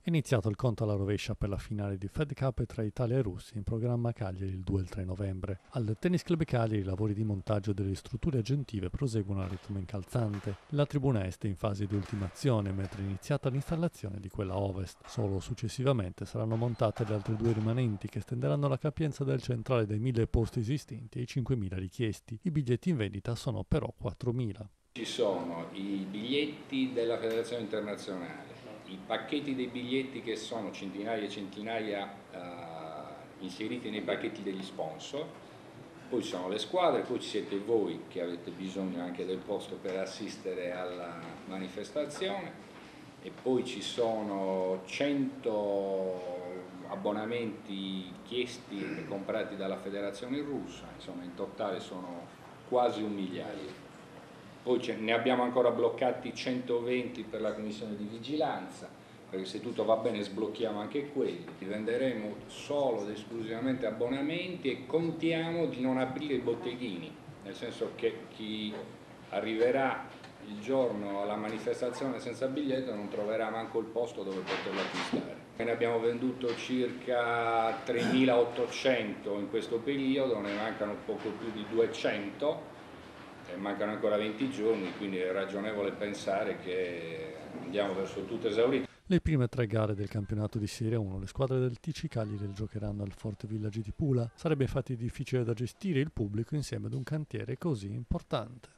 È iniziato il conto alla rovescia per la finale di Fed Cup tra Italia e Russia in programma a Cagliari il 2 e il 3 novembre. Al Tennis Club Cagliari i lavori di montaggio delle strutture aggiuntive proseguono a ritmo incalzante. La tribuna est è in fase di ultimazione mentre è iniziata l'installazione di quella ovest. Solo successivamente saranno montate le altre due rimanenti che estenderanno la capienza del centrale dai 1000 posti esistenti ai 5000 richiesti. I biglietti in vendita sono però 4000. Ci sono i biglietti della Federazione Internazionale i pacchetti dei biglietti che sono centinaia e centinaia eh, inseriti nei pacchetti degli sponsor, poi sono le squadre, poi ci siete voi che avete bisogno anche del posto per assistere alla manifestazione e poi ci sono 100 abbonamenti chiesti e comprati dalla federazione russa, insomma in totale sono quasi un migliaio. Poi ne abbiamo ancora bloccati 120 per la commissione di vigilanza, perché se tutto va bene sblocchiamo anche quelli. Venderemo solo ed esclusivamente abbonamenti e contiamo di non aprire i botteghini, nel senso che chi arriverà il giorno alla manifestazione senza biglietto non troverà manco il posto dove poterlo acquistare. Ne abbiamo venduto circa 3.800 in questo periodo, ne mancano poco più di 200 eh, mancano ancora 20 giorni, quindi è ragionevole pensare che andiamo verso tutto esaurito. Le prime tre gare del campionato di Serie 1, le squadre del TC Cagliari giocheranno al Forte Village di Pula. Sarebbe infatti difficile da gestire il pubblico insieme ad un cantiere così importante.